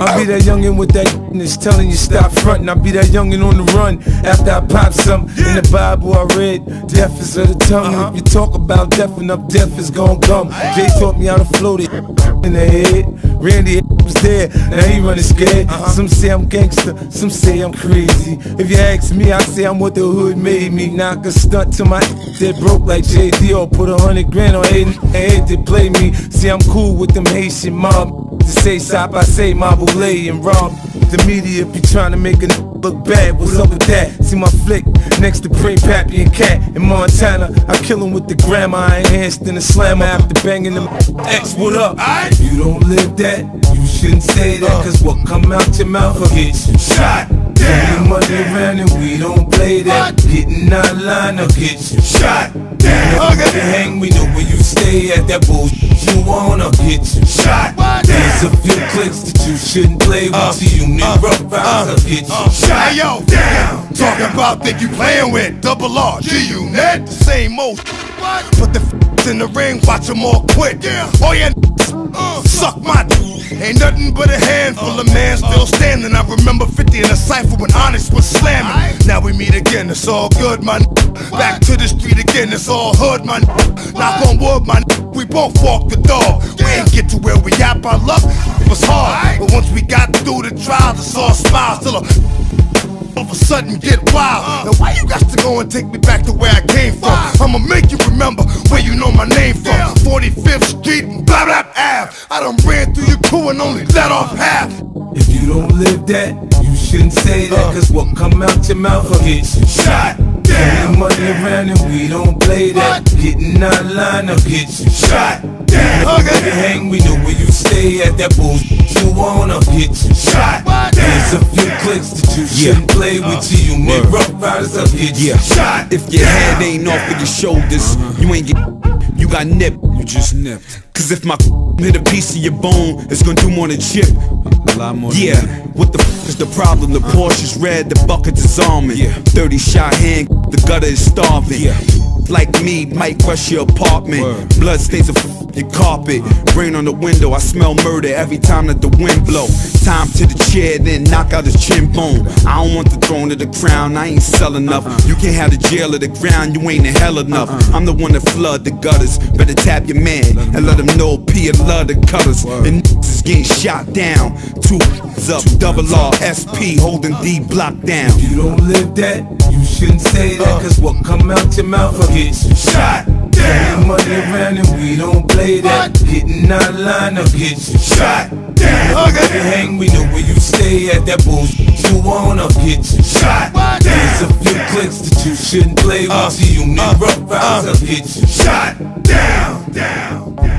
I'll be that youngin' with that that's telling you stop frontin'. I'll be that youngin' on the run after I pop something. In the Bible I read, death is of the tongue. If you talk about death enough, death is gon' come. Jay taught me how to float it in the head. Randy there, now he running scared. Some say I'm gangster, some say I'm crazy. If you ask me, I say I'm what the hood made me. Knock a stunt to my that broke like JD or put a hundred grand on Aiden head to play me. See, I'm cool with them Haitian mob. To say stop, I say Mabule and rob. The media be trying to make a look bad. What's up with that? See my flick next to Pray Pappy and Cat in Montana. I kill him with the grandma. I enhanced in the slammer after banging them. X, what up? If you don't live that, shouldn't say that. Cause what come out your mouth will get you shot. Throwing money around and we don't play that. Getting out of line will get you shot. Damn, If you hang, we know where you stay at. That bullshit you wanna get you shot. A few clicks that you shouldn't play with. Uh, See you new need uh, rough uh, riders will get you shot. Hey yo, down. talking about think you playing with double R, G Unit, the same old. Put the f in the ring, watch them all quit. Yeah. Oh yeah, uh, suck my d. Ain't nothing but a handful of man still standing. I remember 50 in a cipher when Honest was slamming. Now we meet again, it's all good, man. Back to the street again, it's all hood, man. Knock on wood, man. We both walk the dog. We ain't get to where we at by luck. It was hard, but once we got through the trials, it's all smiles till a all of a sudden get wild. Now why you got to go and take me back to where I came from? I'ma make you remember where you know my name from. 45th Street and blah blah Ave. I done ran through your crew and only let off half. If you don't live that, you shouldn't say that. Uh. Cause what come out your mouth will get you shot. Throwing money around and we don't play that. Getting out of line will get you shot. Damn, you hang, we know where you stay at. That bullshit you wanna get you shot. There's a few clicks that you shouldn't play with. Uh, you need rough riders will get you Yeah. shot. If your head ain't off of your shoulders, you ain't get. You got nipped. You just nipped. Cause if my hit a piece of your bone, it's gonna do more than chip. A lot more Yeah, that. what the f is the problem? The Porsche's red, the bucket's is almond. Yeah. 30 shot hand, the gutter is starving. Yeah. Like me, might crush your apartment. Word. Blood stains of your carpet. Rain on the window, I smell murder every time that the wind blow. Time to the chair, then knock out his chin bone. I don't want the throne or the crown, I ain't selling enough. Uh-huh. You can't have the jail or the ground, you ain't in hell enough. Uh-huh. I'm the one that flood the gutters. Better tap your man and let him know P and love the cutters. And is getting shot down. Two up, double R, SP holding D block down. If you don't live that, you shouldn't say that. Cause what come out your mouth will get you shot. Throwing money around and we don't play that. Getting out of line will get you shot. Damn, you hang, we know where you stay at. That bullshit you wanna get you shot. down. There's a few clicks that you shouldn't play with. Uh, See you need uh, rough riders uh. will get you shot. Down, down, down.